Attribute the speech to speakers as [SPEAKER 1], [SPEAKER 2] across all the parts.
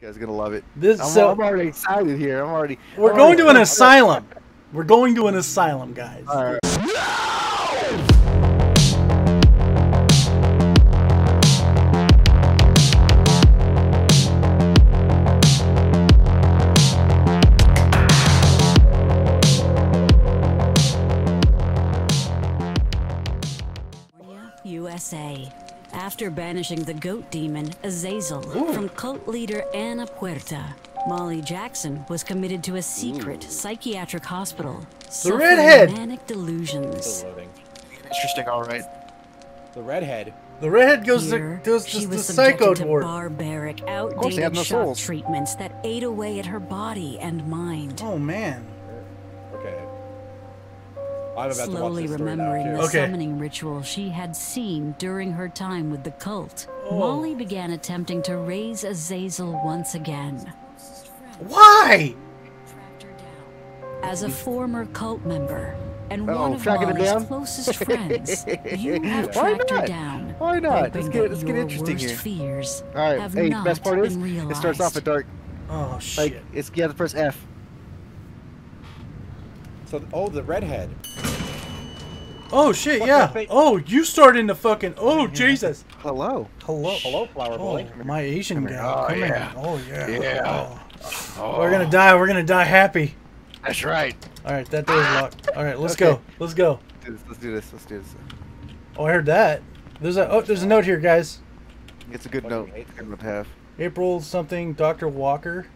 [SPEAKER 1] You guys are gonna love it.
[SPEAKER 2] This
[SPEAKER 1] I'm,
[SPEAKER 2] so
[SPEAKER 1] I'm already excited here. I'm already.
[SPEAKER 2] we're
[SPEAKER 1] I'm
[SPEAKER 2] going to an
[SPEAKER 1] already-
[SPEAKER 2] asylum. We're going to an asylum, guys.
[SPEAKER 1] All right.
[SPEAKER 3] After banishing the goat demon Azazel from cult leader Anna Puerta, Molly Jackson was committed to a secret psychiatric hospital. suffering
[SPEAKER 2] redhead.
[SPEAKER 3] Manic delusions.
[SPEAKER 4] Still loading.
[SPEAKER 1] Interesting. All right.
[SPEAKER 4] The redhead.
[SPEAKER 2] The redhead goes
[SPEAKER 3] Here,
[SPEAKER 2] to goes
[SPEAKER 3] she
[SPEAKER 2] to the
[SPEAKER 3] was
[SPEAKER 2] psycho
[SPEAKER 3] subjected to
[SPEAKER 2] ward.
[SPEAKER 3] barbaric,
[SPEAKER 1] course, they
[SPEAKER 3] outdated
[SPEAKER 1] have no
[SPEAKER 3] shock
[SPEAKER 1] souls.
[SPEAKER 3] treatments that ate away at her body and mind.
[SPEAKER 2] Oh man.
[SPEAKER 4] Okay. I'm about
[SPEAKER 3] Slowly
[SPEAKER 4] to watch
[SPEAKER 3] remembering the.
[SPEAKER 2] Okay.
[SPEAKER 3] summoning ritual she had seen during her time with the cult,
[SPEAKER 2] Oh.
[SPEAKER 3] Molly began attempting to raise Azazel once again.
[SPEAKER 2] Why?
[SPEAKER 3] As a former cult member and
[SPEAKER 1] Uh-oh,
[SPEAKER 3] one of
[SPEAKER 1] tracking
[SPEAKER 3] Molly's closest friends, you have
[SPEAKER 1] Why
[SPEAKER 3] tracked her down.
[SPEAKER 1] Why not?
[SPEAKER 3] hoping
[SPEAKER 1] Let's get- let's get interesting
[SPEAKER 3] worst
[SPEAKER 1] here.
[SPEAKER 3] fears
[SPEAKER 1] All right.
[SPEAKER 3] have
[SPEAKER 1] Hey,
[SPEAKER 3] not
[SPEAKER 1] best part is
[SPEAKER 3] been
[SPEAKER 1] it starts off at dark.
[SPEAKER 2] Oh
[SPEAKER 1] Like
[SPEAKER 2] shit.
[SPEAKER 1] it's you have first F.
[SPEAKER 4] So, oh, the redhead.
[SPEAKER 2] Oh shit.
[SPEAKER 4] Fuck
[SPEAKER 2] Yeah. Oh, you started to fucking. Oh Jesus.
[SPEAKER 1] Hello.
[SPEAKER 2] Hello.
[SPEAKER 4] Hello, flower
[SPEAKER 2] Oh,
[SPEAKER 4] boy.
[SPEAKER 2] my Asian
[SPEAKER 1] here.
[SPEAKER 2] guy.
[SPEAKER 1] Oh,
[SPEAKER 2] Come
[SPEAKER 1] yeah.
[SPEAKER 2] here. Oh yeah.
[SPEAKER 1] Yeah.
[SPEAKER 2] Oh. oh. We're gonna die. We're gonna die happy.
[SPEAKER 1] That's right.
[SPEAKER 2] All right, that door's locked. All right, let's
[SPEAKER 1] Okay.
[SPEAKER 2] go. Let's go.
[SPEAKER 1] Let's do this. Let's do this. Let's do this.
[SPEAKER 2] Oh, I heard that. There's a oh, there's a note here, guys.
[SPEAKER 1] It's a good
[SPEAKER 4] Fucking
[SPEAKER 1] note.
[SPEAKER 4] hate
[SPEAKER 1] Good note to have.
[SPEAKER 2] April something. Dr. Walker.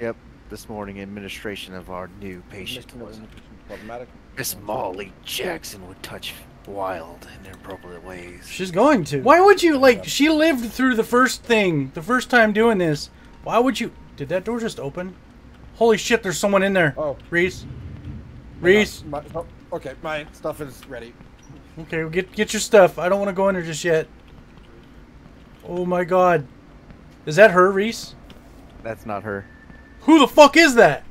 [SPEAKER 1] Yep. This morning, administration of our new patient was
[SPEAKER 4] Problematic.
[SPEAKER 1] Miss Molly Jackson would touch wild and inappropriate ways.
[SPEAKER 2] She's going to. Why would you like? She lived through the first thing, the first time doing this. Why would you? Did that door just open? Holy shit! There's someone in there.
[SPEAKER 4] Oh.
[SPEAKER 2] Reese. Reese.
[SPEAKER 4] My, oh, okay, my stuff is ready.
[SPEAKER 2] Okay, well, get get your stuff. I don't want to go in there just yet. Oh my god. Is that her, Reese?
[SPEAKER 1] That's not her.
[SPEAKER 2] Who the fuck is that?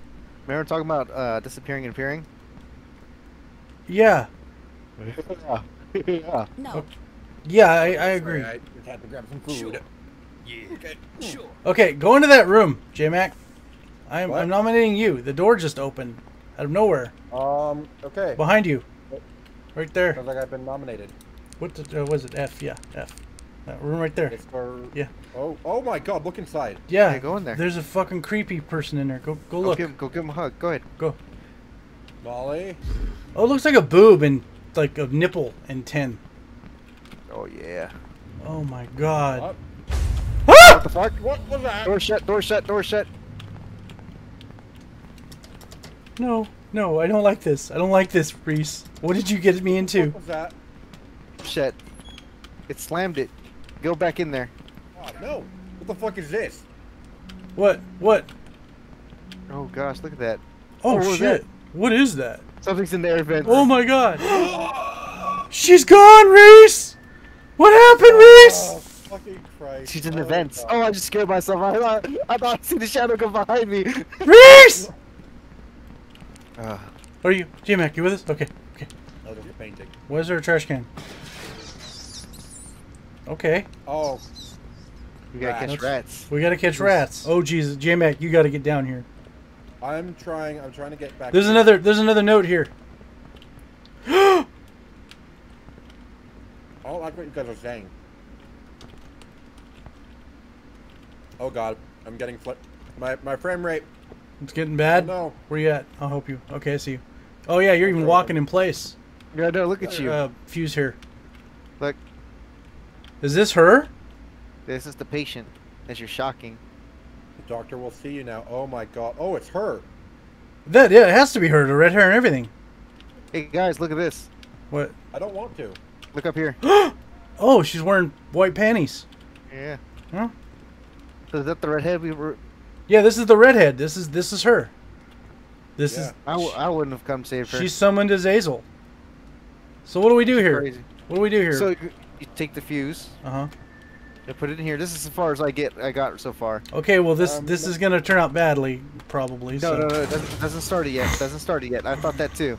[SPEAKER 1] Remember talking about uh, disappearing and appearing?
[SPEAKER 2] Yeah.
[SPEAKER 1] yeah. yeah.
[SPEAKER 3] No,
[SPEAKER 2] Yeah, I, I agree.
[SPEAKER 4] Sorry, I just had to grab some food. Yeah. Okay. Sure.
[SPEAKER 2] Okay, go into that room, J-Mac. I'm, I'm nominating you. The door just opened out of nowhere.
[SPEAKER 4] Um. Okay.
[SPEAKER 2] Behind you. Right there.
[SPEAKER 4] Sounds like I've been nominated.
[SPEAKER 2] What the, uh, was it? F, yeah, F. That room right there.
[SPEAKER 4] It's for.
[SPEAKER 2] Yeah.
[SPEAKER 4] Oh. Oh my God! Look inside.
[SPEAKER 2] Yeah,
[SPEAKER 1] Yeah, go in there.
[SPEAKER 2] There's a fucking creepy person in there. Go, go
[SPEAKER 1] Go
[SPEAKER 2] look.
[SPEAKER 1] give, go give him a hug. Go ahead.
[SPEAKER 2] Go.
[SPEAKER 4] Molly.
[SPEAKER 2] Oh, it looks like a boob and like a nipple and ten.
[SPEAKER 1] Oh yeah.
[SPEAKER 2] Oh my god.
[SPEAKER 4] What? Ah!
[SPEAKER 1] What the fuck?
[SPEAKER 4] What was that?
[SPEAKER 1] Door shut. Door shut. Door shut.
[SPEAKER 2] No, no, I don't like this. I don't like this, Reese. What did you get me into?
[SPEAKER 4] What was that?
[SPEAKER 1] Shut. It slammed it. Go back in there.
[SPEAKER 4] Oh no! What the fuck is this?
[SPEAKER 2] What? What?
[SPEAKER 1] Oh gosh, look at that.
[SPEAKER 2] Oh,
[SPEAKER 1] what was
[SPEAKER 2] shit.
[SPEAKER 1] that?
[SPEAKER 2] What is that?
[SPEAKER 1] Something's in the air vents.
[SPEAKER 2] Oh my god. She's gone, Reese! What happened, Reese?
[SPEAKER 4] Oh fucking Christ!
[SPEAKER 1] She's in the
[SPEAKER 4] Oh,
[SPEAKER 1] vents.
[SPEAKER 4] God.
[SPEAKER 1] Oh, I just scared myself. I thought I thought I see the shadow come behind me.
[SPEAKER 2] Reese!
[SPEAKER 1] Uh,
[SPEAKER 2] Are you, J-Mac, you with us? Okay, okay.
[SPEAKER 4] Oh, there's a painting.
[SPEAKER 2] Where's there a trash can? Okay.
[SPEAKER 4] Oh.
[SPEAKER 1] we gotta catch
[SPEAKER 4] Rats.
[SPEAKER 1] rats.
[SPEAKER 2] We gotta catch rats. Oh Jesus, J-Mac, you gotta get down here.
[SPEAKER 4] I'm trying. I'm trying to get back.
[SPEAKER 2] There's
[SPEAKER 4] to-
[SPEAKER 2] another. There's another note here.
[SPEAKER 4] oh, I don't like what you guys are saying. Oh god, I'm getting flipped. My my frame rate.
[SPEAKER 2] It's getting bad.
[SPEAKER 4] No.
[SPEAKER 2] Where you at? I'll help you. Okay, I see you. Oh yeah, you're even walking in place.
[SPEAKER 1] Yeah, no, look at you.
[SPEAKER 2] Uh, fuse here.
[SPEAKER 1] Look,
[SPEAKER 2] Is this her?
[SPEAKER 1] this is the patient. As you're shocking.
[SPEAKER 4] The doctor will see you now. Oh my god. Oh, it's her.
[SPEAKER 2] That yeah, it has to be her. The red hair and everything.
[SPEAKER 1] Hey guys, look at this.
[SPEAKER 2] What?
[SPEAKER 4] I don't want to.
[SPEAKER 1] Look up here.
[SPEAKER 2] Oh, she's wearing white panties.
[SPEAKER 1] Yeah.
[SPEAKER 2] Huh?
[SPEAKER 1] So is that the redhead we were?
[SPEAKER 2] Yeah, this is the redhead. This is this is her. This
[SPEAKER 4] Yeah.
[SPEAKER 2] is
[SPEAKER 1] I, w- I wouldn't have come save her.
[SPEAKER 2] she summoned Azazel. So what do we do here?
[SPEAKER 1] crazy.
[SPEAKER 2] What do we do here?
[SPEAKER 1] So you you take the fuse
[SPEAKER 2] uh huh.
[SPEAKER 1] And put it in here. This is as far as I get. I got so far.
[SPEAKER 2] Okay, well this
[SPEAKER 4] Um,
[SPEAKER 2] this
[SPEAKER 4] no-
[SPEAKER 2] is gonna turn out badly, probably.
[SPEAKER 1] No,
[SPEAKER 2] so.
[SPEAKER 1] no, no. It doesn't, it doesn't start it yet. It doesn't start it yet. I thought that too.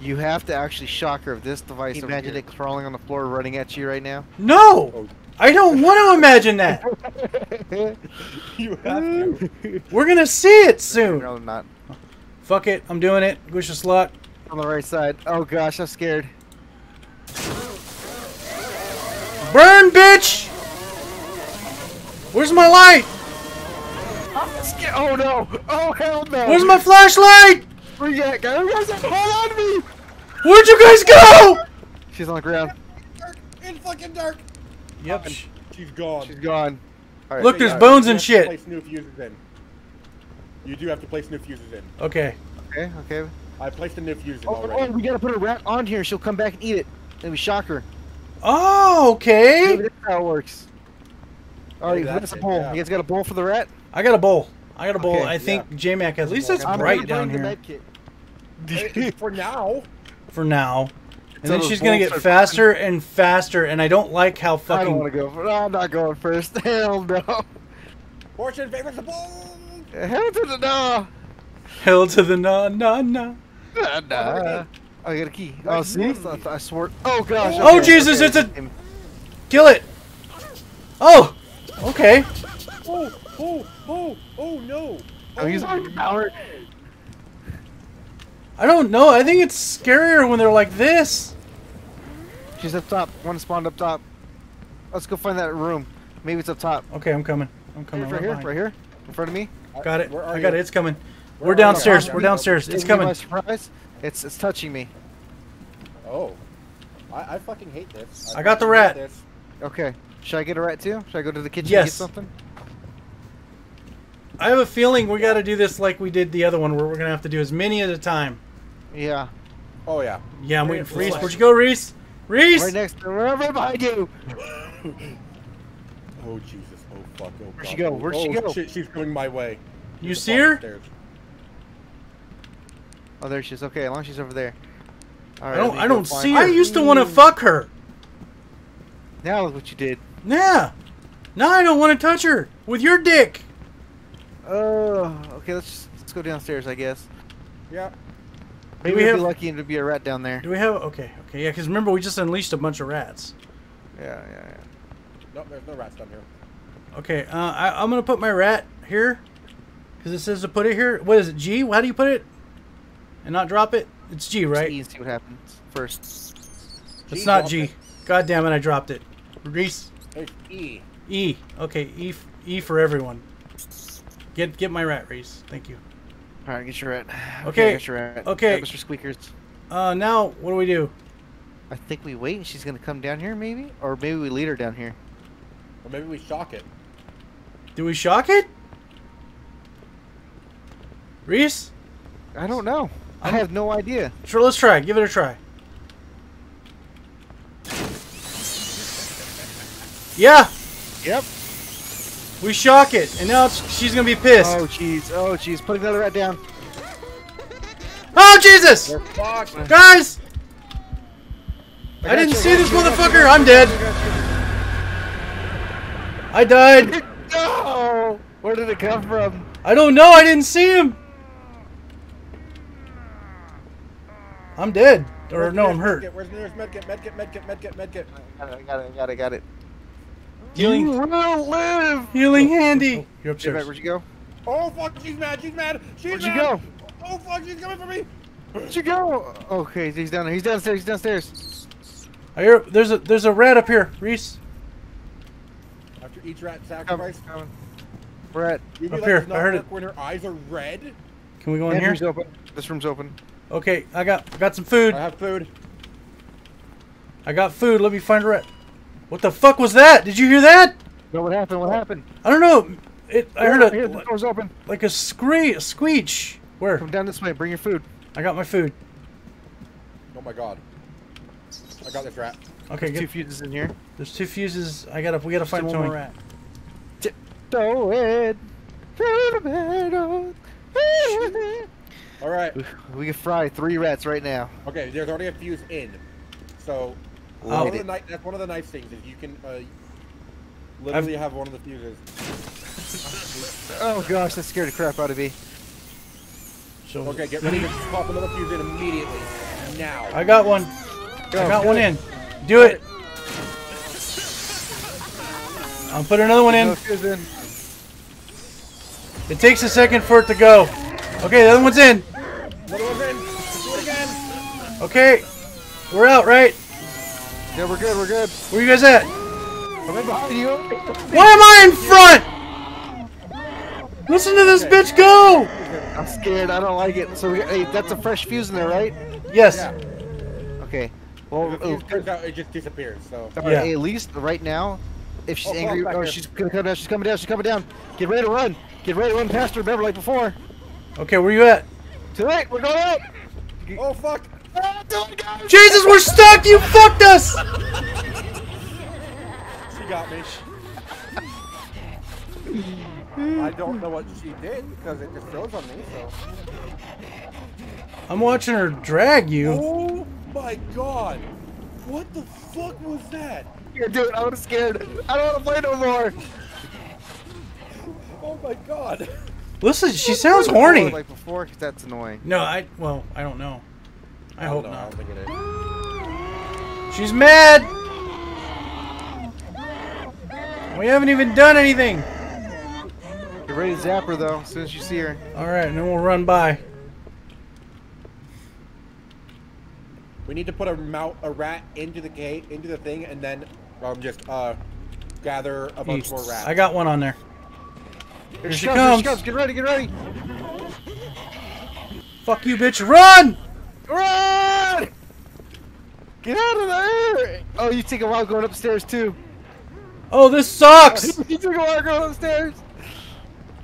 [SPEAKER 1] You have to actually shock her of this device. Imagine it crawling on the floor, running at you right now.
[SPEAKER 2] No!
[SPEAKER 4] Oh.
[SPEAKER 2] I don't want to imagine that.
[SPEAKER 4] You have to.
[SPEAKER 2] We're gonna see it soon.
[SPEAKER 1] No, I'm not.
[SPEAKER 2] Fuck it, I'm doing it. Wish us luck.
[SPEAKER 1] On the right side. Oh gosh, I'm scared.
[SPEAKER 2] Burn, bitch! Where's my light?
[SPEAKER 1] I'm scared. Oh no! Oh hell no!
[SPEAKER 2] Where's my flashlight?
[SPEAKER 1] Where you at, guys? Where's that? Hold on to me!
[SPEAKER 2] Where'd you guys go?
[SPEAKER 1] She's on the ground.
[SPEAKER 4] Dark. It's fucking dark.
[SPEAKER 2] Yep.
[SPEAKER 4] She's gone.
[SPEAKER 1] She's gone. All right.
[SPEAKER 2] Look,
[SPEAKER 4] Okay,
[SPEAKER 2] there's
[SPEAKER 4] yeah,
[SPEAKER 2] bones
[SPEAKER 4] you
[SPEAKER 2] and
[SPEAKER 4] have to
[SPEAKER 2] shit.
[SPEAKER 4] Place new fuses in. You do have to place new fuses in.
[SPEAKER 2] Okay.
[SPEAKER 1] Okay. Okay.
[SPEAKER 4] I placed a new fuse in
[SPEAKER 1] Oh,
[SPEAKER 4] already.
[SPEAKER 1] oh, we gotta put a rat on here. She'll come back and eat it. Then we shock her.
[SPEAKER 2] Oh, okay.
[SPEAKER 1] Maybe
[SPEAKER 2] okay.
[SPEAKER 1] that's how it works. All right,
[SPEAKER 4] Maybe
[SPEAKER 1] what's
[SPEAKER 4] that's
[SPEAKER 1] the
[SPEAKER 4] it,
[SPEAKER 1] bowl?
[SPEAKER 4] yeah.
[SPEAKER 1] You guys got a bowl for the rat?
[SPEAKER 2] I got a bowl. I got a bowl.
[SPEAKER 1] Okay,
[SPEAKER 2] I think J-Mac has. At least it's
[SPEAKER 4] I'm
[SPEAKER 2] bright down here
[SPEAKER 1] med kit.
[SPEAKER 4] Hey, For now.
[SPEAKER 2] for now. And
[SPEAKER 1] So
[SPEAKER 2] then she's gonna get
[SPEAKER 1] are
[SPEAKER 2] faster and faster, and I don't like how fucking.
[SPEAKER 1] I don't
[SPEAKER 2] fucking.
[SPEAKER 1] want to go. For, I'm not going first. Hell no.
[SPEAKER 4] Fortune favors the bowl.
[SPEAKER 1] Hell to the no.
[SPEAKER 2] Hell to the nah, nah, nah.
[SPEAKER 1] Nah, nah. Oh, you got a key. Oh, see? I, I swore. Oh gosh.
[SPEAKER 2] Oh,
[SPEAKER 1] okay,
[SPEAKER 2] Jesus,
[SPEAKER 1] okay.
[SPEAKER 2] it's a- Kill it. Oh, okay.
[SPEAKER 4] Oh, oh, oh, oh no.
[SPEAKER 1] Oh, he's on oh. power.
[SPEAKER 2] I don't know. I think it's scarier when they're like this.
[SPEAKER 1] She's up top. One spawned up top. Let's go find that room. Maybe it's up top.
[SPEAKER 2] Okay, I'm coming. I'm coming.
[SPEAKER 1] right
[SPEAKER 2] right
[SPEAKER 1] here,
[SPEAKER 2] behind.
[SPEAKER 1] right here, in front of me.
[SPEAKER 2] Got it.
[SPEAKER 4] Where are
[SPEAKER 2] I got
[SPEAKER 4] you?
[SPEAKER 2] it. It's coming.
[SPEAKER 4] Where
[SPEAKER 2] We're
[SPEAKER 4] are you?
[SPEAKER 2] downstairs. We're downstairs. It's coming.
[SPEAKER 1] my surprise. It's it's touching me.
[SPEAKER 4] Oh. I, I fucking hate this.
[SPEAKER 2] I got the rat.
[SPEAKER 4] this.
[SPEAKER 1] Okay. Should I get a rat too? Should I go to the kitchen and get something?
[SPEAKER 2] I have a feeling we got to do this like we did the other one, where we're gonna have to do as many at a time.
[SPEAKER 1] Yeah.
[SPEAKER 4] Oh yeah.
[SPEAKER 2] Yeah, I'm waiting for Reese. Where'd you go, Reese? Reese.
[SPEAKER 1] Right next to wherever behind you.
[SPEAKER 4] Oh Jesus. Oh fuck. Oh
[SPEAKER 1] Where'd she go? Where'd she
[SPEAKER 4] oh,
[SPEAKER 1] go?
[SPEAKER 4] Shit, she's going my way.
[SPEAKER 2] You
[SPEAKER 4] There's
[SPEAKER 2] see her?
[SPEAKER 4] stairs.
[SPEAKER 1] Oh, there she is. Okay, as long as she's over there. All right.
[SPEAKER 2] I don't. I don't see
[SPEAKER 1] her.
[SPEAKER 2] her. I used to want to fuck her.
[SPEAKER 1] Now look what you did.
[SPEAKER 2] Yeah. Now I don't want to touch her with your dick.
[SPEAKER 1] Oh. Okay. Let's just, let's go downstairs. I guess.
[SPEAKER 4] Yeah.
[SPEAKER 1] Maybe
[SPEAKER 2] we
[SPEAKER 1] we'll
[SPEAKER 2] have-
[SPEAKER 1] be lucky and to be a rat down there.
[SPEAKER 2] Do we have? Okay. Okay. Yeah. Because remember, we just unleashed a bunch of rats.
[SPEAKER 1] Yeah. Yeah. Yeah.
[SPEAKER 4] No, there's no rats down here.
[SPEAKER 2] Okay. Uh, I, I'm gonna put my rat here. Because it says to put it here. What is it? G? How do you put it? And not drop it? It's G,
[SPEAKER 1] Right.
[SPEAKER 2] right?
[SPEAKER 1] See, see what happens first.
[SPEAKER 2] It's
[SPEAKER 4] G,
[SPEAKER 2] not G.
[SPEAKER 4] it.
[SPEAKER 2] God damn it! I dropped it. Reese.
[SPEAKER 4] It's E.
[SPEAKER 2] E. Okay. E. f- E for everyone. Get get my rat, Reese. Thank you.
[SPEAKER 1] All right, get your rat.
[SPEAKER 2] Okay,
[SPEAKER 1] get your rat.
[SPEAKER 2] okay.
[SPEAKER 1] Grab Mr. Squeakers.
[SPEAKER 2] Uh, now what do we do?
[SPEAKER 1] I think we wait she's gonna come down here, maybe, or maybe we lead her down here.
[SPEAKER 4] Or maybe we shock it.
[SPEAKER 2] Do we shock it? Reese?
[SPEAKER 1] I don't know. I
[SPEAKER 2] I'm-
[SPEAKER 1] have no idea.
[SPEAKER 2] Sure, let's try. Give it a try. Yeah,
[SPEAKER 1] Yep.
[SPEAKER 2] we shock it, and now it's, she's gonna be pissed.
[SPEAKER 1] Oh jeez. Oh jeez. Put another rat down.
[SPEAKER 2] Oh Jesus,
[SPEAKER 4] We're fucked.
[SPEAKER 2] guys! I,
[SPEAKER 1] got
[SPEAKER 2] didn't
[SPEAKER 1] you,
[SPEAKER 2] see this
[SPEAKER 1] you, I you,
[SPEAKER 2] motherfucker.
[SPEAKER 1] I
[SPEAKER 2] I'm dead.
[SPEAKER 1] you,
[SPEAKER 2] I died.
[SPEAKER 1] No! Where did it come from?
[SPEAKER 2] I don't know. I didn't see him. I'm dead. Or no, I'm hurt.
[SPEAKER 4] medkit? Where's the nearest medkit? Medkit, medkit, medkit, medkit.
[SPEAKER 1] I got it. I got it. I got it. I got it.
[SPEAKER 2] Healing,
[SPEAKER 1] You will live.
[SPEAKER 2] healing oh, handy. Oh, oh, you're
[SPEAKER 1] Jim,
[SPEAKER 2] upstairs.
[SPEAKER 1] where'd you go?
[SPEAKER 4] Oh fuck, she's mad, she's mad, she's
[SPEAKER 1] Where'd you
[SPEAKER 4] mad.
[SPEAKER 1] go?
[SPEAKER 4] Oh fuck, she's coming for me.
[SPEAKER 1] Where'd you go? Okay, he's down there. He's downstairs. He's downstairs.
[SPEAKER 2] I hear there's a there's a rat up here, Reese.
[SPEAKER 4] After each rat sacrifice,
[SPEAKER 1] Coming. We're at.
[SPEAKER 4] you
[SPEAKER 2] Up
[SPEAKER 4] like
[SPEAKER 2] here,
[SPEAKER 4] not
[SPEAKER 2] I heard it.
[SPEAKER 4] When her eyes are red.
[SPEAKER 2] Can we go in here?
[SPEAKER 1] Andrew's open. This room's open.
[SPEAKER 2] Okay, I got got some food.
[SPEAKER 4] I have food.
[SPEAKER 2] I got food. Let me find a rat. What the fuck was that? Did you hear that?
[SPEAKER 1] No, what happened? What happened?
[SPEAKER 2] I don't know. It. I heard
[SPEAKER 1] Here,
[SPEAKER 2] a
[SPEAKER 1] the door's open.
[SPEAKER 2] like a scree a squeech. Where?
[SPEAKER 1] Come down this way. Bring your food.
[SPEAKER 2] I got my food.
[SPEAKER 4] Oh my god. I got this rat.
[SPEAKER 2] Okay,
[SPEAKER 1] Two fuses in here.
[SPEAKER 2] There's two fuses. I gotta we gotta find one more rat.
[SPEAKER 1] Throw it through the meadow.
[SPEAKER 4] All right.
[SPEAKER 1] We can fry three rats right now.
[SPEAKER 4] Okay, there's already a fuse in. So one
[SPEAKER 2] Oh.
[SPEAKER 4] of the ni- that's one of the nice things is you can uh, literally have one of the fuses.
[SPEAKER 1] Oh gosh, that scared the crap out of me.
[SPEAKER 2] So
[SPEAKER 4] Okay, get ready to pop another fuse in immediately. Now.
[SPEAKER 2] I got one.
[SPEAKER 1] Go,
[SPEAKER 2] I got
[SPEAKER 1] go.
[SPEAKER 2] one in. Do it. I'll put another one in.
[SPEAKER 1] In.
[SPEAKER 2] It takes a second for it to go. Okay, the other one's in.
[SPEAKER 4] Another one's in. Do it again.
[SPEAKER 2] Okay, we're out, right?
[SPEAKER 1] Yeah, we're good. We're good.
[SPEAKER 2] Where you guys at?
[SPEAKER 1] I'm in behind you.
[SPEAKER 2] Why am I in front? Listen to this bitch go!
[SPEAKER 1] I'm scared. I don't like it. So we, hey, that's a fresh fuse in there, right?
[SPEAKER 2] Yes.
[SPEAKER 4] Yeah.
[SPEAKER 1] Okay. Well,
[SPEAKER 4] If
[SPEAKER 1] oh,
[SPEAKER 4] it turns out it just disappears. So.
[SPEAKER 1] all right,
[SPEAKER 2] Yeah.
[SPEAKER 1] hey, at least right now, if she's
[SPEAKER 4] Oh, oh
[SPEAKER 1] angry,
[SPEAKER 4] oh, back
[SPEAKER 1] oh,
[SPEAKER 4] here.
[SPEAKER 1] she's gonna come down. She's coming down. She's coming down. Get ready to run. Get ready to run past her. Remember, like before.
[SPEAKER 2] Okay, where you at?
[SPEAKER 1] To it. We're going up.
[SPEAKER 4] Oh fuck!
[SPEAKER 1] Do it, guys.
[SPEAKER 2] Jesus, we're stuck! You fucked us!
[SPEAKER 4] She got me. I don't know what she did because it just froze on me. So.
[SPEAKER 2] I'm watching her drag you.
[SPEAKER 4] Oh my god! What the fuck was that?
[SPEAKER 1] Here, do it. I'm scared. I don't want to play no more.
[SPEAKER 4] Oh my god!
[SPEAKER 2] Listen, she sounds horny.
[SPEAKER 1] Like before, 'cause that's annoying.
[SPEAKER 2] No, I, well, I don't know. I hope
[SPEAKER 4] no, I
[SPEAKER 2] not.
[SPEAKER 4] don't think it is.
[SPEAKER 2] She's mad! We haven't even done anything!
[SPEAKER 1] Get ready to zap her though, as soon as you see her.
[SPEAKER 2] Alright, and then we'll run by.
[SPEAKER 4] We need to put a mount, a rat into the gate, into the thing, and then um, just uh, gather a bunch more rats.
[SPEAKER 2] I got one on there.
[SPEAKER 1] Here
[SPEAKER 2] she
[SPEAKER 1] Here
[SPEAKER 2] comes.
[SPEAKER 1] she comes. Get ready. Get ready.
[SPEAKER 2] Fuck you, bitch. Run!
[SPEAKER 1] Run! Get out of there! Oh, you take a while going upstairs too.
[SPEAKER 2] Oh, this sucks!
[SPEAKER 1] you took a while going upstairs.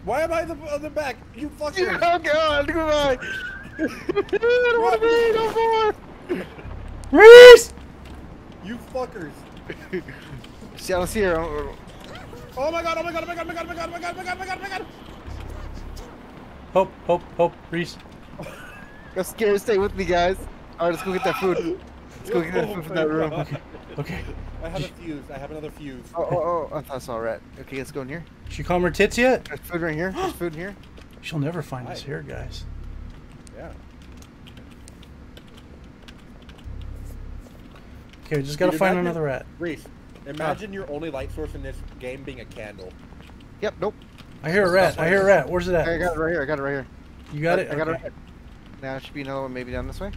[SPEAKER 4] Why am I the, on the back? You
[SPEAKER 1] Oh! God! Goodbye. I don't want to be no more.
[SPEAKER 2] Reese!
[SPEAKER 4] You fuckers!
[SPEAKER 1] See, I don't see her. Oh,
[SPEAKER 4] my god! Oh my god! Oh my god! Oh my god! Oh my god! Oh my god! Oh my god! Oh my god! Oh my god!
[SPEAKER 2] Hope, hope, hope, Reese.
[SPEAKER 1] I'm scared. Stay with me, guys. All right, let's go get that food. Let's go get that
[SPEAKER 4] Oh
[SPEAKER 1] food from that room.
[SPEAKER 4] God.
[SPEAKER 2] Okay.
[SPEAKER 4] I have a fuse. I have another fuse.
[SPEAKER 1] Oh, oh, oh! I thought I saw a rat. Okay, let's go in here.
[SPEAKER 2] She calm her tits yet?
[SPEAKER 1] There's food right here. There's food in here.
[SPEAKER 2] She'll never find us here, guys.
[SPEAKER 4] Yeah.
[SPEAKER 2] Okay, we just gotta
[SPEAKER 4] Dude,
[SPEAKER 2] find
[SPEAKER 4] imagine-
[SPEAKER 2] another rat.
[SPEAKER 4] Reese, imagine your only light source in this game being a candle.
[SPEAKER 1] Yep. Nope.
[SPEAKER 2] I hear a rat. I hear a rat. Where's it at?
[SPEAKER 1] I got it right here. I got it right here.
[SPEAKER 2] You got it?
[SPEAKER 1] I got
[SPEAKER 2] Okay.
[SPEAKER 1] it. Right. Now there should be another one maybe down this way.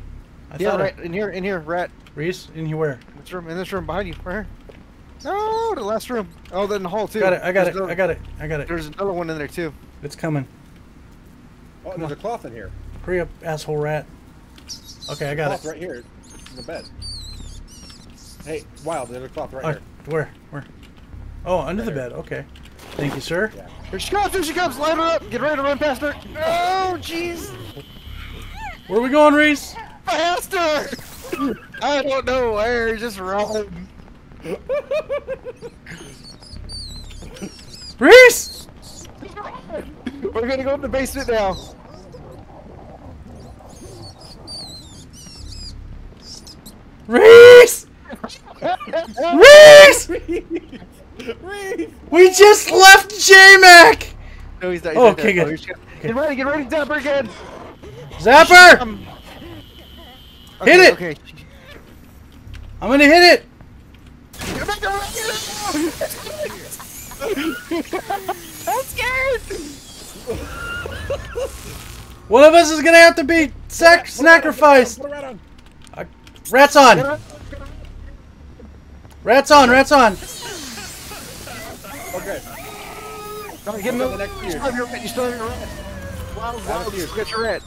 [SPEAKER 2] I
[SPEAKER 1] yeah, right
[SPEAKER 2] it.
[SPEAKER 1] in here. In here, rat.
[SPEAKER 2] Reese, in here where?
[SPEAKER 1] This room. In this room behind you. Right here. No, the last room. Oh, then the hall too.
[SPEAKER 2] Got it. I got
[SPEAKER 1] There's
[SPEAKER 2] it.
[SPEAKER 1] another-
[SPEAKER 2] I got it. I got it.
[SPEAKER 1] There's another one in there too.
[SPEAKER 2] It's coming.
[SPEAKER 4] Oh, and there's a cloth in here.
[SPEAKER 2] Hurry up, asshole rat. Okay, I got
[SPEAKER 4] cloth
[SPEAKER 2] it.
[SPEAKER 4] right here in the bed. Hey, Wyld, there's a cloth right
[SPEAKER 2] Oh,
[SPEAKER 4] here.
[SPEAKER 2] where? Where? Oh, under the
[SPEAKER 4] Right
[SPEAKER 2] bed. Okay. Thank you, sir.
[SPEAKER 4] Yeah.
[SPEAKER 1] Here she comes. Here she comes. light her up. Get ready to run past her. Oh, jeez.
[SPEAKER 2] Where are we going, Reese?
[SPEAKER 1] Faster! I don't know where. Just run.
[SPEAKER 2] Reese!
[SPEAKER 1] We're gonna go in the basement now.
[SPEAKER 2] Reese! Reese!
[SPEAKER 4] Reese!
[SPEAKER 2] We just left J-Mac!
[SPEAKER 1] No, he's not. He's
[SPEAKER 2] Oh, okay,
[SPEAKER 1] there.
[SPEAKER 2] good.
[SPEAKER 1] Oh, he's gonna- Get ready. Get ready. Zap her again.
[SPEAKER 2] Zapper!
[SPEAKER 1] Um,
[SPEAKER 2] Hit it!
[SPEAKER 1] Okay.
[SPEAKER 2] I'm gonna hit it!
[SPEAKER 1] I'm scared.
[SPEAKER 2] One of us is gonna have to be sac- sacrificed!
[SPEAKER 4] Put a rat on.
[SPEAKER 2] Rats on! Rats on, rats on!
[SPEAKER 4] Okay.
[SPEAKER 1] Don't get
[SPEAKER 4] On
[SPEAKER 1] no.
[SPEAKER 4] to the next
[SPEAKER 1] You still have your rat. Wyld, wild.
[SPEAKER 4] fuse.
[SPEAKER 1] Get your rat.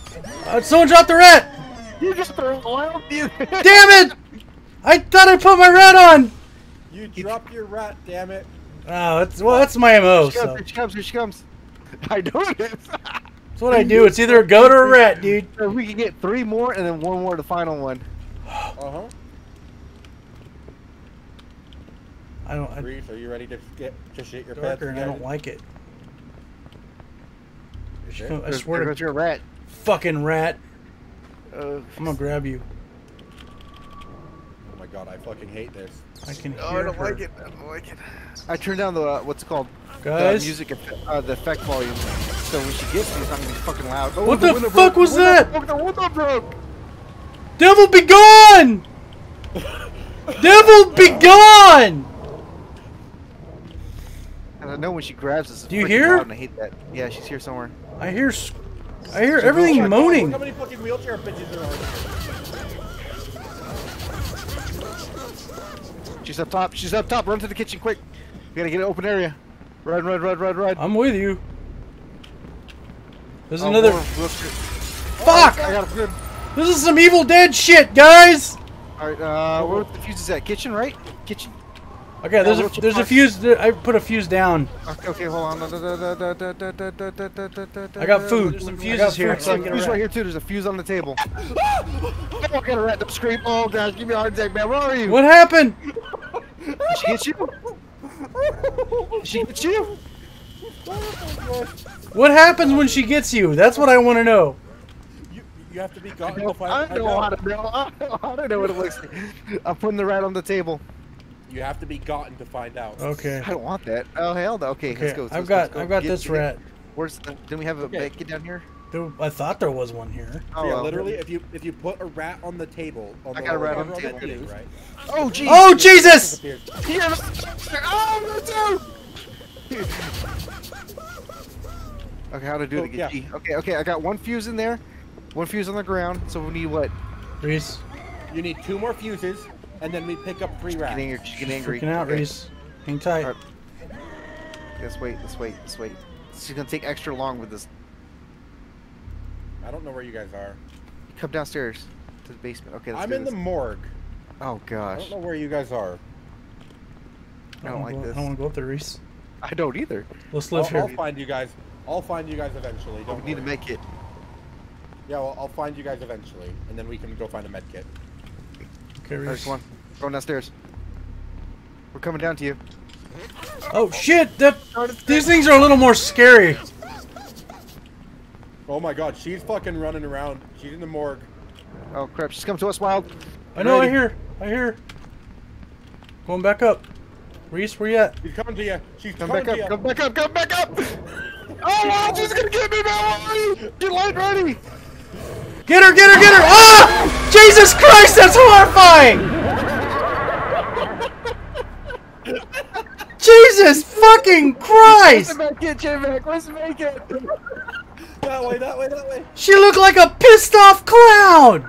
[SPEAKER 2] Uh, someone dropped the rat!
[SPEAKER 1] You just threw a wild.
[SPEAKER 2] Damn it! I thought I put my rat on!
[SPEAKER 4] You dropped your rat, damn it.
[SPEAKER 2] Oh, that's, well, that's my MO,
[SPEAKER 1] Here she
[SPEAKER 2] so.
[SPEAKER 1] comes. Here she comes. Here she comes. I know it is.
[SPEAKER 2] That's what I do. It's either a goat or a rat, dude.
[SPEAKER 1] So we can get three more and then one more, the final one.
[SPEAKER 4] Uh huh.
[SPEAKER 2] I don't. I,
[SPEAKER 4] Reese, are you ready to get to shit your pants?
[SPEAKER 2] darker and I don't like it. She I
[SPEAKER 1] There's-
[SPEAKER 2] swear
[SPEAKER 1] there's
[SPEAKER 2] to
[SPEAKER 1] your rat.
[SPEAKER 2] fucking rat.
[SPEAKER 1] Uh,
[SPEAKER 2] I'm gonna grab you.
[SPEAKER 4] Oh my god, I fucking hate this.
[SPEAKER 2] I can
[SPEAKER 1] oh, I
[SPEAKER 2] hear
[SPEAKER 1] don't
[SPEAKER 2] her.
[SPEAKER 1] like it. I don't like it. I turned down the uh, what's it called
[SPEAKER 2] Guys,
[SPEAKER 1] the music, eff- uh, the effect volume, so when she gets me, it's not gonna be fucking loud. Oh,
[SPEAKER 2] What the
[SPEAKER 1] window
[SPEAKER 2] fuck
[SPEAKER 1] broke.
[SPEAKER 2] was
[SPEAKER 1] The
[SPEAKER 2] that?
[SPEAKER 1] broke. The window broke.
[SPEAKER 2] devil be gone! devil be gone!
[SPEAKER 1] And I know when she grabs us.
[SPEAKER 2] Do you
[SPEAKER 1] freaking
[SPEAKER 2] hear?
[SPEAKER 1] loud, And I hate that. Yeah, she's here somewhere.
[SPEAKER 2] I hear, s- I hear
[SPEAKER 4] Oh
[SPEAKER 2] everything moaning.
[SPEAKER 4] Look how many fucking wheelchair bitches there are.
[SPEAKER 1] She's up top. She's up top. Run to the kitchen quick. We gotta get an open area. Run, run, run, run, run.
[SPEAKER 2] I'm with you. There's
[SPEAKER 1] Oh,
[SPEAKER 2] another.
[SPEAKER 1] more wheelchair-
[SPEAKER 2] Fuck!
[SPEAKER 1] I got a good.
[SPEAKER 2] This is some Evil Dead shit, guys.
[SPEAKER 1] All right, uh, where the fuse is at? Kitchen, right? Kitchen.
[SPEAKER 2] Okay, there's a there's a fuse. there- I put a fuse down.
[SPEAKER 1] Okay, okay, hold on.
[SPEAKER 2] I
[SPEAKER 1] I
[SPEAKER 2] got food. There's some fuses here.
[SPEAKER 1] There's a fuse right here too. There's a fuse on the table. oh, got a rat. Don't scream. Oh gosh, give me a heart attack, man. Where are you?
[SPEAKER 2] What happened?
[SPEAKER 1] Did she get you? Did she get you?
[SPEAKER 2] What happens when she gets you? That's what I want to know.
[SPEAKER 4] You, you have to be gotten
[SPEAKER 1] I
[SPEAKER 4] to find
[SPEAKER 1] don't know how to know. I don't know how to know what it looks like. I'm putting the rat on the table.
[SPEAKER 4] You have to be gotten to find out.
[SPEAKER 2] Okay.
[SPEAKER 1] I don't want that. Oh hell no. Okay,
[SPEAKER 2] Okay.
[SPEAKER 1] let's go. let's
[SPEAKER 2] I've
[SPEAKER 1] go, let's
[SPEAKER 2] got
[SPEAKER 1] go.
[SPEAKER 2] I've got
[SPEAKER 1] Get-
[SPEAKER 2] this
[SPEAKER 1] get-
[SPEAKER 2] rat.
[SPEAKER 1] Where's the? Didn't we have a
[SPEAKER 4] Okay.
[SPEAKER 1] bed get down here?
[SPEAKER 2] There, I thought there was one here.
[SPEAKER 1] Oh,
[SPEAKER 4] yeah, literally, if you if you put a rat on the table, on
[SPEAKER 1] I
[SPEAKER 4] the
[SPEAKER 1] got a rat on the table.
[SPEAKER 4] fuse, right?
[SPEAKER 1] Oh jeez.
[SPEAKER 2] Oh Jesus!
[SPEAKER 4] Disappeared.
[SPEAKER 1] Here. Oh no! Okay, how to do it
[SPEAKER 4] Oh,
[SPEAKER 1] again?
[SPEAKER 4] yeah.
[SPEAKER 1] Okay, okay, I got one fuse in there, one fuse on the ground. So we need what?
[SPEAKER 2] Reese,
[SPEAKER 4] You need two more fuses, and then we pick up three
[SPEAKER 1] Getting
[SPEAKER 4] rats.
[SPEAKER 1] angry. She's getting angry.
[SPEAKER 2] freaking out,
[SPEAKER 1] Okay.
[SPEAKER 2] Reese. Hang tight.
[SPEAKER 1] Alright. Let's wait. Let's wait. Let's wait. She's gonna take extra long with this.
[SPEAKER 4] I don't know where you guys are.
[SPEAKER 1] Come downstairs to the basement. Okay, let's
[SPEAKER 4] I'm
[SPEAKER 1] do
[SPEAKER 4] in the morgue.
[SPEAKER 1] Oh gosh.
[SPEAKER 4] I don't know where you guys are.
[SPEAKER 1] I don't like
[SPEAKER 2] go-
[SPEAKER 1] this.
[SPEAKER 2] I don't want to go up there, Reese.
[SPEAKER 1] I don't either.
[SPEAKER 2] Let's
[SPEAKER 4] I'll,
[SPEAKER 2] live
[SPEAKER 4] I'll find you guys. I'll find you guys eventually.
[SPEAKER 1] Oh,
[SPEAKER 4] don't
[SPEAKER 1] we need to make it.
[SPEAKER 4] Yeah, well, I'll find you guys eventually, and then we can go find a med kit.
[SPEAKER 2] Okay,
[SPEAKER 1] Alright,
[SPEAKER 2] Reese.
[SPEAKER 1] come on. Going downstairs. We're coming down to you.
[SPEAKER 2] Oh shit! That these things are a little more scary.
[SPEAKER 4] Oh my god, she's fucking running around. She's in the morgue.
[SPEAKER 1] Oh crap! She's coming to us, wild.
[SPEAKER 2] I know. I hear. I hear. Going back up. Reese, where you at?
[SPEAKER 4] She's coming to you. She's
[SPEAKER 1] Come
[SPEAKER 4] coming
[SPEAKER 1] back
[SPEAKER 4] to
[SPEAKER 1] up!
[SPEAKER 4] you.
[SPEAKER 1] Come back up! Come back up! Oh wow! She's gonna get me, man! Where are you? Get light ready!
[SPEAKER 2] Get her! Get her! Get her! Ah! Jesus Christ! That's horrifying! Jesus fucking
[SPEAKER 1] Where's
[SPEAKER 2] Christ!
[SPEAKER 1] the med kit, J-Mac? Where's the med kit?
[SPEAKER 4] That way, that way, that way.
[SPEAKER 2] She looked like a pissed off clown!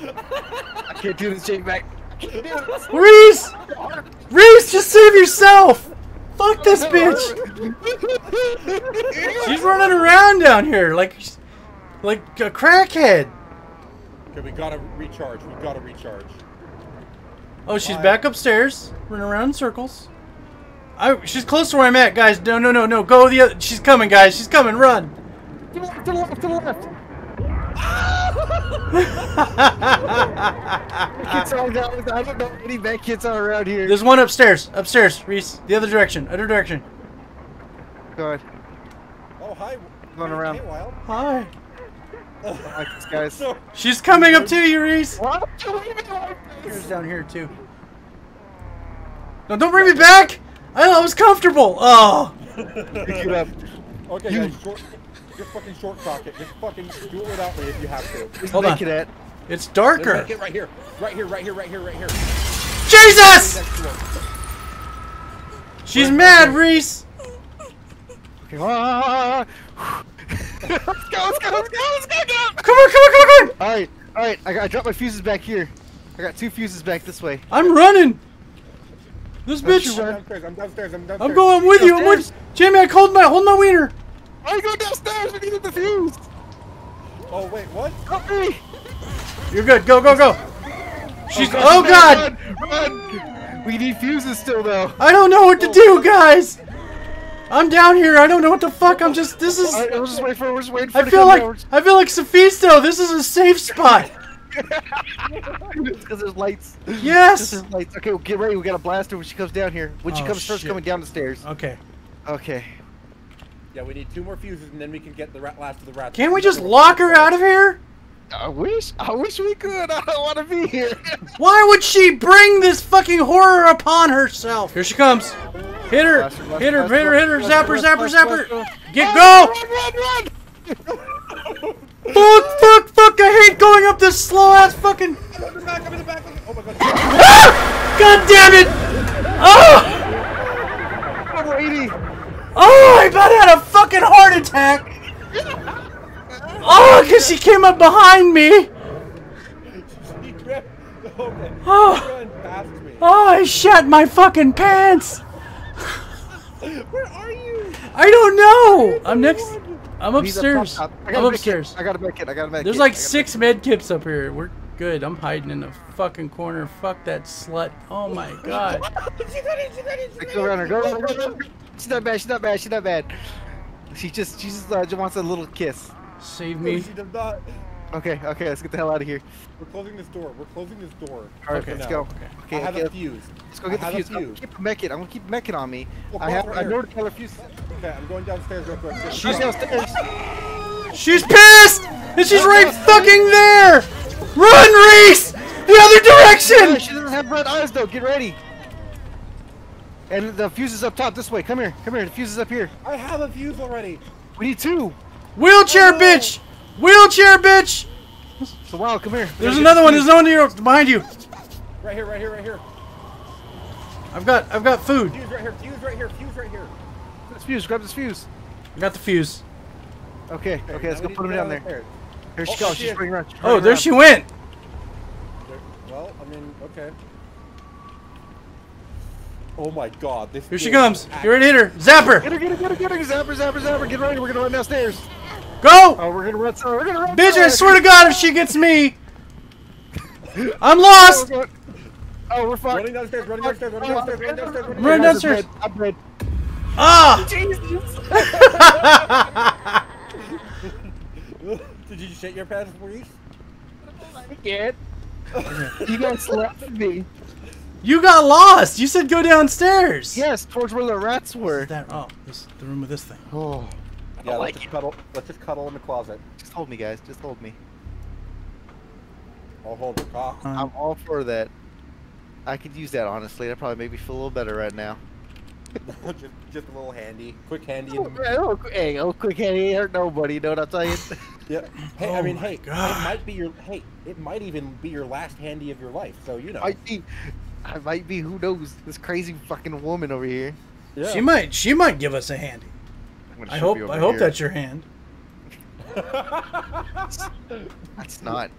[SPEAKER 1] I can't do this, J-Mac. I can't do this.
[SPEAKER 2] Reese! Reese, just save yourself! Fuck this bitch! She's running around down here like, like a crackhead.
[SPEAKER 4] Okay, we gotta recharge. We gotta recharge.
[SPEAKER 2] Oh, she's
[SPEAKER 4] Why?
[SPEAKER 2] back upstairs, running around in circles. I, she's close to where I'm at, guys. No, no, no, no. Go the other. She's coming, guys. She's coming. Run.
[SPEAKER 1] To the left, to the left, to the left. Kids all down. I don't know any med kits are around here.
[SPEAKER 2] There's one upstairs. Upstairs, Reese. The other direction. Other direction.
[SPEAKER 1] Go ahead.
[SPEAKER 4] Oh, hi.
[SPEAKER 1] Going
[SPEAKER 4] Hey,
[SPEAKER 1] around.
[SPEAKER 4] Hey, Wyld.
[SPEAKER 2] Hi.
[SPEAKER 1] I like this, guys.
[SPEAKER 2] She's coming up to you, Reese.
[SPEAKER 1] What? You leave me like
[SPEAKER 2] Here's down here too. No, don't bring me back. I, I was comfortable. Oh.
[SPEAKER 1] Pick it up.
[SPEAKER 4] okay,
[SPEAKER 1] You-
[SPEAKER 4] guys, short, just fucking short socket. Just fucking do it without me if you have to.
[SPEAKER 1] Where's
[SPEAKER 2] Hold
[SPEAKER 1] the
[SPEAKER 2] on.
[SPEAKER 1] med kit at?
[SPEAKER 2] It's
[SPEAKER 4] Let's
[SPEAKER 2] darker.
[SPEAKER 4] make it right here. Right here, right here, right here, right here.
[SPEAKER 2] Jesus!
[SPEAKER 4] Next to her.
[SPEAKER 2] She's mad, Reese.
[SPEAKER 1] Okay. ah, let's go, let's go, let's go, let's go, go!
[SPEAKER 2] Come on, come on, come on, come on.
[SPEAKER 1] All right, all right. I, I dropped my fuses back here. I got two fuses back this way.
[SPEAKER 2] I'm running. This
[SPEAKER 1] Don't
[SPEAKER 2] bitch.
[SPEAKER 1] you
[SPEAKER 4] I'm downstairs. I'm downstairs. I'm downstairs.
[SPEAKER 2] I'm going with you. I'm with J-Mac. Hold my, hold my wiener.
[SPEAKER 1] Why you go downstairs? We needed the fuse.
[SPEAKER 4] Oh wait, what?
[SPEAKER 1] Help me!
[SPEAKER 2] You're good. Go, go, go. She's.
[SPEAKER 1] gosh,
[SPEAKER 2] Oh God.
[SPEAKER 1] Run, run! We need fuses still, though.
[SPEAKER 2] I don't know what to do, guys. I'm down here. I don't know what the fuck. I'm just. This is.
[SPEAKER 1] All right, we'll just wait for. We're just waiting for.
[SPEAKER 2] I feel like.
[SPEAKER 1] down.
[SPEAKER 2] I feel like Sophisto. This is a safe spot.
[SPEAKER 1] because there's lights.
[SPEAKER 2] Yes.
[SPEAKER 1] There's lights. Okay, well, get ready. We got to blast her when she comes down here. When she
[SPEAKER 2] Oh,
[SPEAKER 1] comes first, coming down the stairs.
[SPEAKER 2] Okay.
[SPEAKER 1] Okay.
[SPEAKER 4] Yeah, we need two more fuses, and then we can get the last of the rats.
[SPEAKER 2] Can't we just lock her out of here?
[SPEAKER 1] I wish. I wish we could. I don't want to be here.
[SPEAKER 2] Why would she bring this fucking horror upon herself? Here she comes. Hit her.
[SPEAKER 1] Blast her,
[SPEAKER 2] Hit her. Hit her. Hit her. Zapper. Zapper. Zapper.
[SPEAKER 1] her, blast her.
[SPEAKER 2] Get go.
[SPEAKER 1] Run, run, run!
[SPEAKER 2] Fuck. Fuck. Fuck. I hate going up this slow ass fucking.
[SPEAKER 4] I'm in the back. I'm in the back. Oh my god.
[SPEAKER 2] God damn it. Oh.
[SPEAKER 1] I'm 80.
[SPEAKER 2] Oh, I about had a fucking heart attack. Oh, because she came up behind me.
[SPEAKER 4] He ran, okay.
[SPEAKER 2] Oh.
[SPEAKER 4] He ran past me.
[SPEAKER 2] Oh, I shat my fucking pants.
[SPEAKER 4] Where are you?
[SPEAKER 2] I don't know. I'm next. I'm
[SPEAKER 1] He's up top,
[SPEAKER 2] upstairs.
[SPEAKER 1] I
[SPEAKER 2] I'm
[SPEAKER 1] got a med
[SPEAKER 2] upstairs.
[SPEAKER 1] I got a med kit. I got a med
[SPEAKER 2] There's
[SPEAKER 1] kit.
[SPEAKER 2] like
[SPEAKER 1] I got a
[SPEAKER 2] six med kits up here. We're good. I'm hiding in the fucking corner. Fuck that slut. Oh my god.
[SPEAKER 4] She got it, she got it, she
[SPEAKER 1] med-
[SPEAKER 4] got
[SPEAKER 1] Go around her. Go around her. Go around her. She's not bad. She's not bad. She's not bad. She just, she just, uh, just wants a little kiss.
[SPEAKER 2] Save
[SPEAKER 4] No,
[SPEAKER 2] me.
[SPEAKER 4] she does not.
[SPEAKER 1] Okay, okay, let's get the hell out of here.
[SPEAKER 4] We're closing this door. We're closing this door.
[SPEAKER 1] All right,
[SPEAKER 2] Okay,
[SPEAKER 1] let's
[SPEAKER 4] now.
[SPEAKER 1] go.
[SPEAKER 4] I
[SPEAKER 1] Okay,
[SPEAKER 4] have
[SPEAKER 1] okay,
[SPEAKER 4] a fuse.
[SPEAKER 1] let's go get
[SPEAKER 4] I
[SPEAKER 1] the
[SPEAKER 4] have
[SPEAKER 1] fuse.
[SPEAKER 4] a
[SPEAKER 1] I'm
[SPEAKER 4] fuse.
[SPEAKER 1] keep a med. I'm gonna keep a med on me.
[SPEAKER 4] Well,
[SPEAKER 1] I have,
[SPEAKER 4] over
[SPEAKER 1] I know the color fuse.
[SPEAKER 4] Okay, I'm going downstairs real quick. Just-
[SPEAKER 1] She's downstairs.
[SPEAKER 2] She's pissed, and she's right fucking there. Run, Reese! The other
[SPEAKER 1] Yeah,
[SPEAKER 2] direction.
[SPEAKER 1] she doesn't have red eyes though. Get ready. And the fuse is up top this way. Come here. Come here. The fuse is up here.
[SPEAKER 4] I have a fuse already.
[SPEAKER 1] We need two.
[SPEAKER 2] Wheelchair,
[SPEAKER 4] Oh,
[SPEAKER 2] bitch. Wheelchair, bitch.
[SPEAKER 1] So wow, come here.
[SPEAKER 2] There's another one. There's another one here behind you.
[SPEAKER 4] Right here, right here, right here.
[SPEAKER 2] I've got, I've got food.
[SPEAKER 4] Fuse right here. Fuse right here. Fuse right here.
[SPEAKER 1] This fuse. Grab this fuse.
[SPEAKER 2] I got the fuse.
[SPEAKER 1] Okay. Okay. Let's
[SPEAKER 4] now
[SPEAKER 1] go put him down
[SPEAKER 4] go
[SPEAKER 1] there. Here she
[SPEAKER 4] Oh,
[SPEAKER 1] goes. She's
[SPEAKER 4] shit.
[SPEAKER 1] around. she's
[SPEAKER 2] Oh, there
[SPEAKER 1] around.
[SPEAKER 2] she went.
[SPEAKER 4] There- Well, I mean, okay. Oh my god, this
[SPEAKER 2] Here she comes.
[SPEAKER 4] is
[SPEAKER 2] You ready to hit her? Zap her.
[SPEAKER 1] Get her, get her, get her, get her. Zapper, zapper, zapper. Get ready. We're gonna run downstairs.
[SPEAKER 2] Go.
[SPEAKER 1] Oh, we're gonna run. So we're gonna run.
[SPEAKER 2] Bitch, I swear to God, if she gets me, I'm
[SPEAKER 1] Oh,
[SPEAKER 2] lost.
[SPEAKER 1] we're Oh, we're fine.
[SPEAKER 4] Running downstairs, running downstairs, running downstairs, running downstairs, running
[SPEAKER 2] Run
[SPEAKER 4] downstairs.
[SPEAKER 2] downstairs.
[SPEAKER 1] I'm dead.
[SPEAKER 2] Ah!
[SPEAKER 4] Did you shit your pants, Maurice?
[SPEAKER 1] I can't. You guys left me.
[SPEAKER 2] You got lost. You said go downstairs.
[SPEAKER 1] Yes, towards where the rats were.
[SPEAKER 2] That oh, this the room with this thing.
[SPEAKER 1] Oh,
[SPEAKER 4] Yeah, let's just cuddle. Let's just cuddle in the closet.
[SPEAKER 1] just hold me, guys. Just hold me.
[SPEAKER 4] I'll hold the cock.
[SPEAKER 2] Um,
[SPEAKER 1] I'm all for that. I could use that honestly. That probably make me feel a little better right now.
[SPEAKER 4] just, just a little handy, quick handy. In the,
[SPEAKER 1] Oh, hey, oh, quick handy ain't hurt nobody. You know what I'm saying?
[SPEAKER 4] yeah. Hey,
[SPEAKER 2] Oh
[SPEAKER 4] I mean, hey,
[SPEAKER 2] God.
[SPEAKER 4] it might be your. Hey, it might even be your last handy of your life. So you know.
[SPEAKER 1] might be. I might be. Who knows? This crazy fucking woman over here.
[SPEAKER 4] yeah.
[SPEAKER 2] She might she might give us a handy.
[SPEAKER 1] I'm gonna
[SPEAKER 2] I
[SPEAKER 1] shove
[SPEAKER 2] hope
[SPEAKER 1] you over
[SPEAKER 2] I hope
[SPEAKER 1] here.
[SPEAKER 2] that's your hand.
[SPEAKER 1] That's not.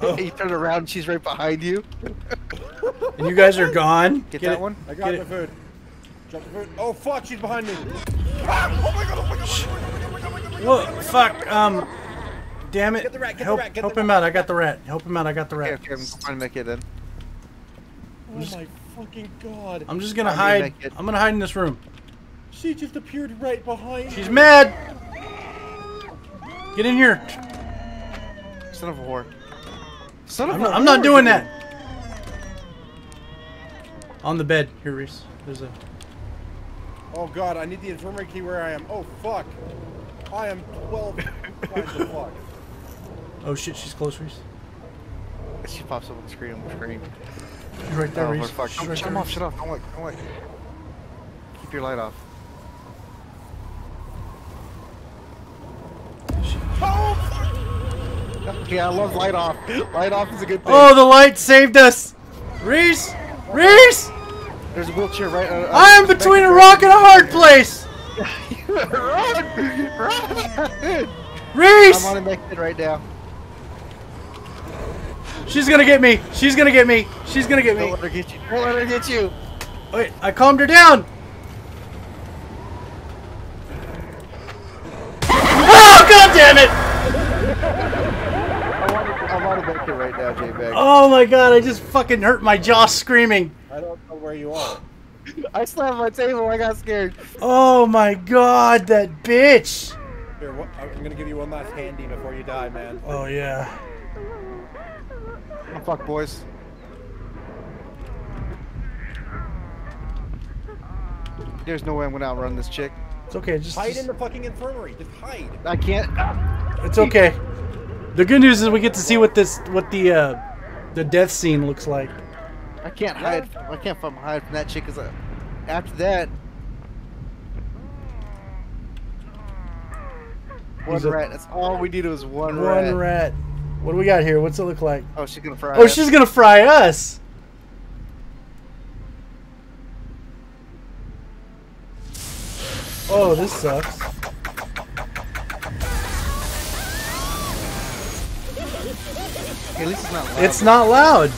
[SPEAKER 2] Oh.
[SPEAKER 1] you turn around, she's right behind you.
[SPEAKER 2] And you guys are gone.
[SPEAKER 1] Get,
[SPEAKER 2] Get
[SPEAKER 1] that
[SPEAKER 2] it?
[SPEAKER 1] one.
[SPEAKER 4] I got
[SPEAKER 2] Get
[SPEAKER 4] the
[SPEAKER 2] it.
[SPEAKER 4] food. Drop the food. Oh fuck, she's behind me.
[SPEAKER 2] Whoa, fuck. Um, damn it.
[SPEAKER 4] Get the rat, get the
[SPEAKER 2] help
[SPEAKER 4] rat, get
[SPEAKER 2] help
[SPEAKER 4] the
[SPEAKER 2] him out. I got the rat. Help him out. I got the
[SPEAKER 1] Okay,
[SPEAKER 2] rat.
[SPEAKER 1] okay, I'm fine, make it then.
[SPEAKER 4] Oh my fucking god!
[SPEAKER 2] I'm just gonna
[SPEAKER 1] I mean,
[SPEAKER 2] hide.
[SPEAKER 1] make it-
[SPEAKER 2] I'm gonna hide in this room.
[SPEAKER 4] She just appeared right behind.
[SPEAKER 2] She's
[SPEAKER 4] me.
[SPEAKER 2] mad. Get in here.
[SPEAKER 1] Son of a whore. Son of
[SPEAKER 2] I'm
[SPEAKER 1] a
[SPEAKER 2] not, I'm not doing
[SPEAKER 1] dude.
[SPEAKER 2] that. On the bed. Here, Reese. There's a.
[SPEAKER 4] Oh god, I need the infirmary key where I am. Oh fuck. I am 12 times the fuck.
[SPEAKER 2] Oh shit, she's close, Reese.
[SPEAKER 1] She pops up on the screen. I'm gonna.
[SPEAKER 2] She's right there,
[SPEAKER 1] Oh,
[SPEAKER 2] Reese.
[SPEAKER 1] fucked.
[SPEAKER 2] She's
[SPEAKER 1] Shut
[SPEAKER 2] right
[SPEAKER 1] shut
[SPEAKER 2] there,
[SPEAKER 1] him off.
[SPEAKER 2] Reese.
[SPEAKER 1] Shut off. Don't look. Don't look. Keep your light off. Yeah, I love light off. Light off is a good thing.
[SPEAKER 2] Oh, the light saved us. Reese. Reese.
[SPEAKER 1] There's a wheelchair right. Uh,
[SPEAKER 2] I am between a rock and a hard place.
[SPEAKER 1] Run! Run!
[SPEAKER 2] Reese.
[SPEAKER 1] I'm on a naked right now.
[SPEAKER 2] She's gonna get me. She's gonna get me. She's gonna get me.
[SPEAKER 1] Don't let her get you. Don't let her get you.
[SPEAKER 2] Wait, I calmed her down. Oh god damn it!
[SPEAKER 1] I want to, I want to make it right now, J-Bag.
[SPEAKER 2] Oh my god, I just fucking hurt my jaw screaming.
[SPEAKER 4] I don't know where you are.
[SPEAKER 1] I slammed my table. I got scared.
[SPEAKER 2] Oh my god, that bitch.
[SPEAKER 4] Here, what, I'm gonna give you one last handy before you die, man.
[SPEAKER 2] Oh yeah.
[SPEAKER 1] Oh, fuck, boys. There's no way I'm gonna outrun this chick.
[SPEAKER 2] It's okay, just,
[SPEAKER 4] Hide
[SPEAKER 2] just-
[SPEAKER 4] in the fucking infirmary. Just hide.
[SPEAKER 1] I can't.
[SPEAKER 2] it's okay. The good news is we get to see what this what the uh the death scene looks like.
[SPEAKER 1] I can't hide. I can't fucking hide from that chick. Cause I, after that, one
[SPEAKER 2] a-
[SPEAKER 1] rat. That's all we needed was one,
[SPEAKER 2] One
[SPEAKER 1] rat.
[SPEAKER 2] rat. What do we got here? What's it look like?
[SPEAKER 1] Oh, she's gonna fry.
[SPEAKER 2] Oh,
[SPEAKER 1] us.
[SPEAKER 2] she's gonna fry us. Oh, this sucks.
[SPEAKER 1] At least it's not loud.
[SPEAKER 2] It's not loud.